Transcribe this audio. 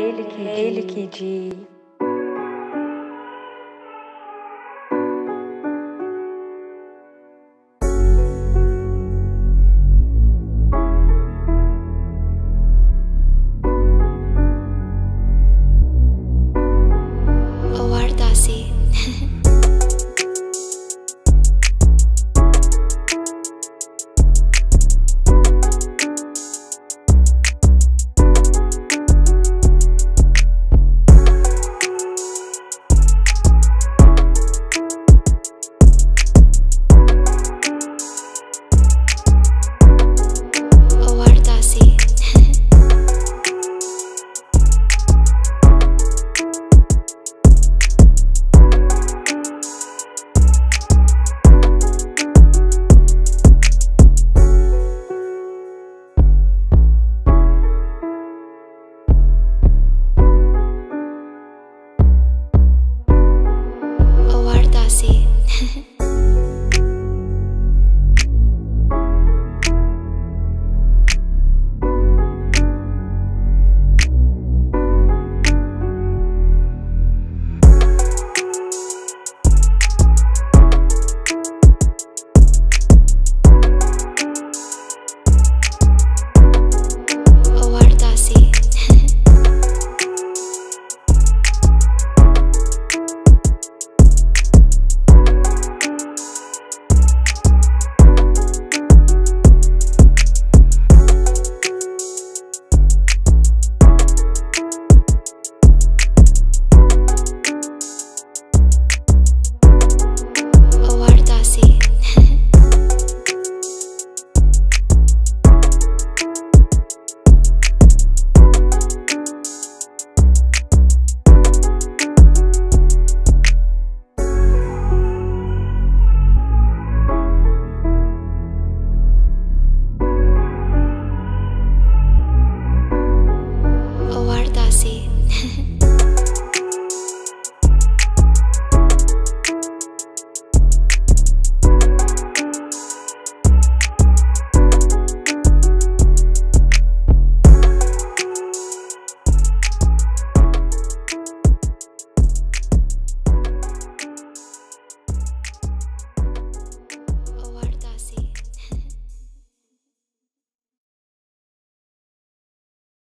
Ele que, ele que de see.